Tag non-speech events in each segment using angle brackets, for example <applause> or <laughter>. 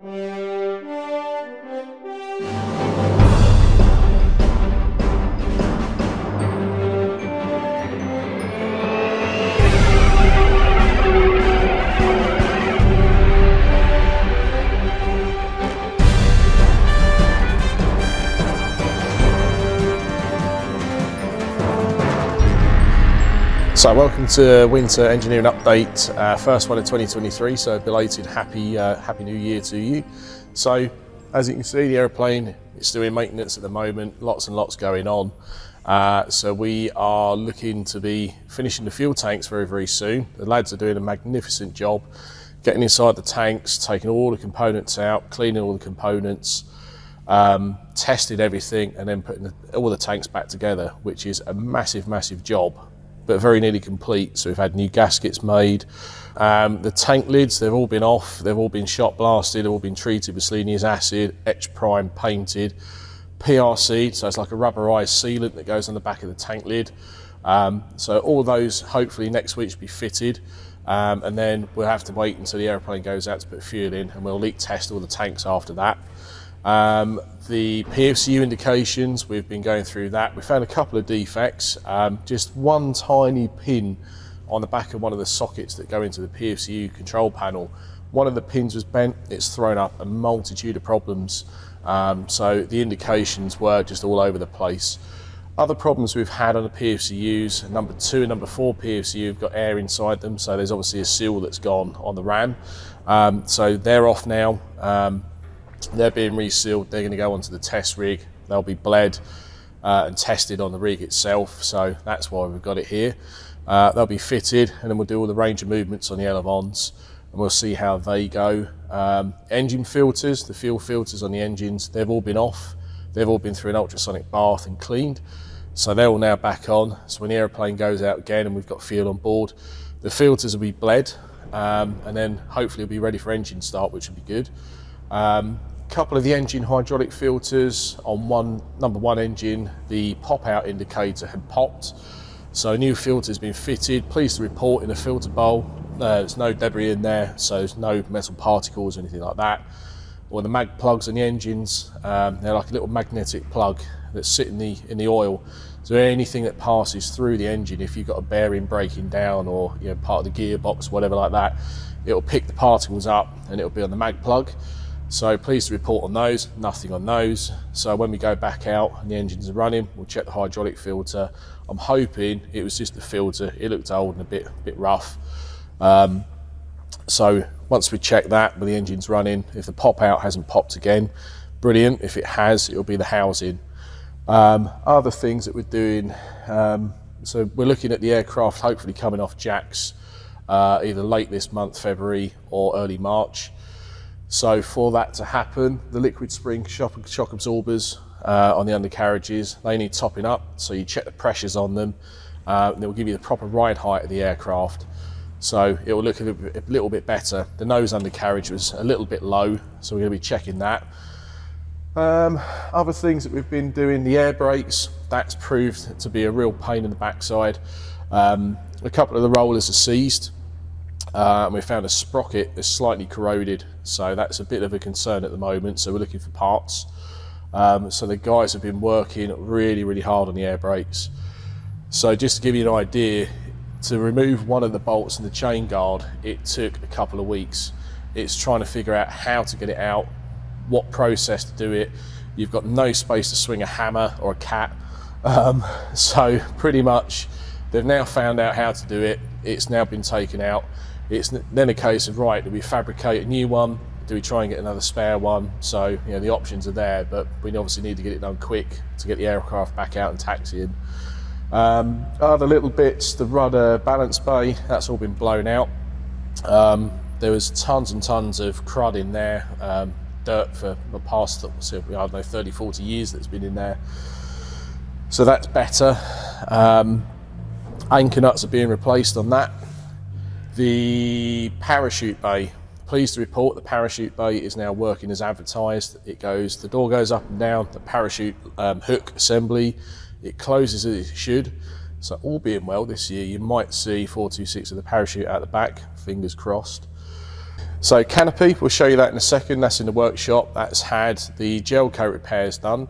Yeah. So welcome to Winter Engineering Update, uh, first one of 2023, so belated happy, uh, happy new year to you. So as you can see, the aeroplane is in maintenance at the moment, lots and lots going on. Uh, so we are looking to be finishing the fuel tanks very, very soon. The lads are doing a magnificent job getting inside the tanks, taking all the components out, cleaning all the components, um, tested everything and then putting the, all the tanks back together, which is a massive, massive job but very nearly complete. So we've had new gaskets made. Um, the tank lids, they've all been off, they've all been shot blasted, they've all been treated with selenious acid, etch prime, painted, PRC, so it's like a rubberized sealant that goes on the back of the tank lid. Um, so all those hopefully next week should be fitted. Um, and then we'll have to wait until the aeroplane goes out to put fuel in and we'll leak test all the tanks after that. Um, the PFCU indications, we've been going through that. We found a couple of defects, um, just one tiny pin on the back of one of the sockets that go into the PFCU control panel. One of the pins was bent, it's thrown up a multitude of problems. Um, so the indications were just all over the place. Other problems we've had on the PFCUs, number two and number four PFCU have got air inside them, so there's obviously a seal that's gone on the RAM. Um, so they're off now. Um, they're being resealed. They're going to go onto the test rig. They'll be bled uh, and tested on the rig itself. So that's why we've got it here. Uh, they'll be fitted and then we'll do all the range of movements on the elevons and we'll see how they go. Um, engine filters, the fuel filters on the engines, they've all been off. They've all been through an ultrasonic bath and cleaned. So they're all now back on. So when the aeroplane goes out again and we've got fuel on board, the filters will be bled um, and then hopefully we'll be ready for engine start, which will be good. Um, couple of the engine hydraulic filters on one number one engine, the pop out indicator had popped. So a new filter has been fitted. Pleased to report in the filter bowl, uh, there's no debris in there, so there's no metal particles or anything like that. Or the mag plugs on the engines, um, they're like a little magnetic plug that sit in the in the oil. So anything that passes through the engine, if you've got a bearing breaking down or you know part of the gearbox, whatever like that, it'll pick the particles up and it'll be on the mag plug. So pleased to report on those, nothing on those. So when we go back out and the engines are running, we'll check the hydraulic filter. I'm hoping it was just the filter. It looked old and a bit, bit rough. Um, so once we check that with the engines running, if the pop out hasn't popped again, brilliant. If it has, it'll be the housing. Um, other things that we're doing, um, so we're looking at the aircraft hopefully coming off jacks uh, either late this month, February or early March. So for that to happen, the liquid spring shock, shock absorbers uh, on the undercarriages, they need topping up. So you check the pressures on them. Uh, and it will give you the proper ride height of the aircraft. So it will look a little, bit, a little bit better. The nose undercarriage was a little bit low, so we're going to be checking that. Um, other things that we've been doing, the air brakes, that's proved to be a real pain in the backside. Um, a couple of the rollers are seized, uh, and we found a sprocket is slightly corroded, so that's a bit of a concern at the moment. So we're looking for parts. Um, so the guys have been working really, really hard on the air brakes. So just to give you an idea, to remove one of the bolts in the chain guard, it took a couple of weeks. It's trying to figure out how to get it out, what process to do it. You've got no space to swing a hammer or a cat. Um, <laughs> so pretty much they've now found out how to do it. It's now been taken out it's then a case of right, do we fabricate a new one? Do we try and get another spare one? So you know the options are there, but we obviously need to get it done quick to get the aircraft back out and taxiing. Um, other little bits, the rudder balance bay, that's all been blown out. Um, there was tons and tons of crud in there, um, dirt for the past, I don't know, 30, 40 years that's been in there. So that's better. Um, anchor nuts are being replaced on that. The parachute bay. Pleased to report the parachute bay is now working as advertised. It goes, the door goes up and down, the parachute um, hook assembly, it closes as it should. So all being well this year, you might see 426 of the parachute at the back, fingers crossed. So canopy, we'll show you that in a second. That's in the workshop. That's had the gel coat repairs done.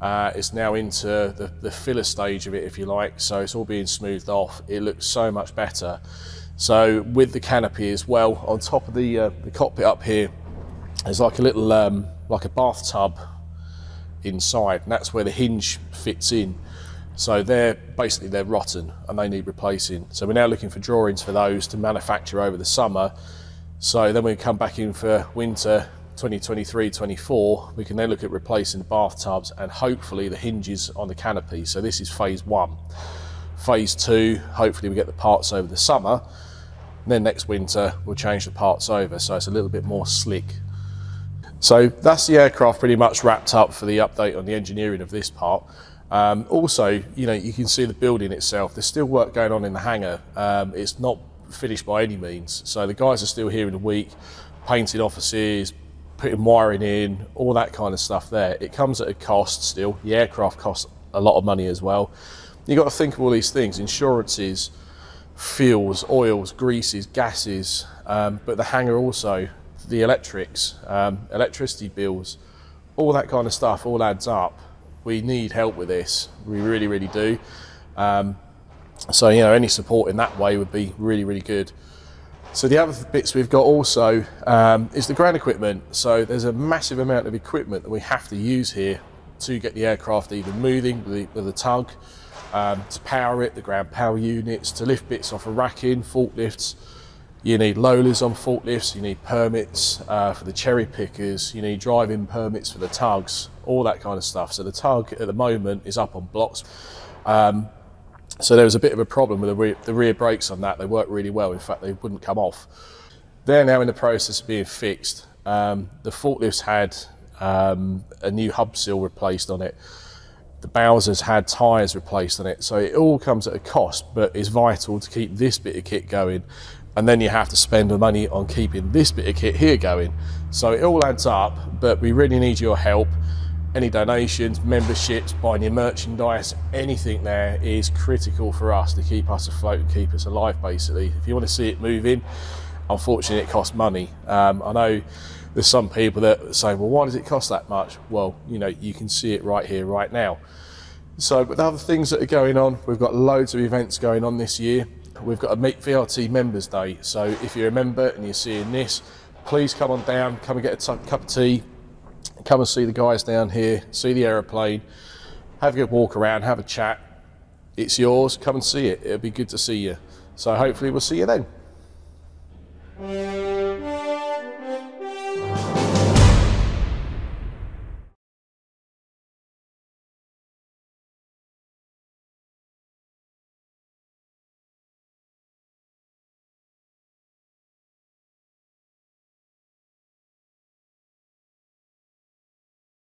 Uh, it's now into the, the filler stage of it, if you like. So it's all being smoothed off. It looks so much better. So with the canopy as well, on top of the, uh, the cockpit up here, there's like a little, um, like a bathtub inside, and that's where the hinge fits in. So they're basically they're rotten and they need replacing. So we're now looking for drawings for those to manufacture over the summer. So then we come back in for winter 2023-24, we can then look at replacing the bathtubs and hopefully the hinges on the canopy. So this is phase one. Phase two, hopefully we get the parts over the summer. Then next winter we'll change the parts over so it's a little bit more slick. So that's the aircraft pretty much wrapped up for the update on the engineering of this part. Um, also, you know, you can see the building itself. There's still work going on in the hangar. Um, it's not finished by any means. So the guys are still here in a week, painting offices, putting wiring in, all that kind of stuff there. It comes at a cost still. The aircraft costs a lot of money as well. You've got to think of all these things, insurances, fuels, oils, greases, gases, um, but the hangar also, the electrics, um, electricity bills, all that kind of stuff all adds up. We need help with this. We really, really do. Um, so, you know, any support in that way would be really, really good. So the other bits we've got also um, is the ground equipment. So there's a massive amount of equipment that we have to use here to get the aircraft either moving with the, with the tug, um, to power it, the ground power units, to lift bits off a racking, forklifts. You need loaders on forklifts, you need permits uh, for the cherry pickers, you need driving permits for the tugs, all that kind of stuff. So the tug at the moment is up on blocks. Um, so there was a bit of a problem with the rear, the rear brakes on that. They worked really well. In fact, they wouldn't come off. They're now in the process of being fixed. Um, the forklifts had um, a new hub seal replaced on it. The Bowser's had tyres replaced on it. So it all comes at a cost, but it's vital to keep this bit of kit going. And then you have to spend the money on keeping this bit of kit here going. So it all adds up, but we really need your help any donations, memberships, buying your merchandise, anything there is critical for us to keep us afloat and keep us alive, basically. If you want to see it moving, unfortunately, it costs money. Um, I know there's some people that say, well, why does it cost that much? Well, you know, you can see it right here, right now. So, but the other things that are going on, we've got loads of events going on this year. We've got a Meet VRT Members Day. So, if you're a member and you're seeing this, please come on down, come and get a cup of tea, come and see the guys down here, see the aeroplane, have a good walk around, have a chat. It's yours, come and see it. It'll be good to see you. So hopefully we'll see you then.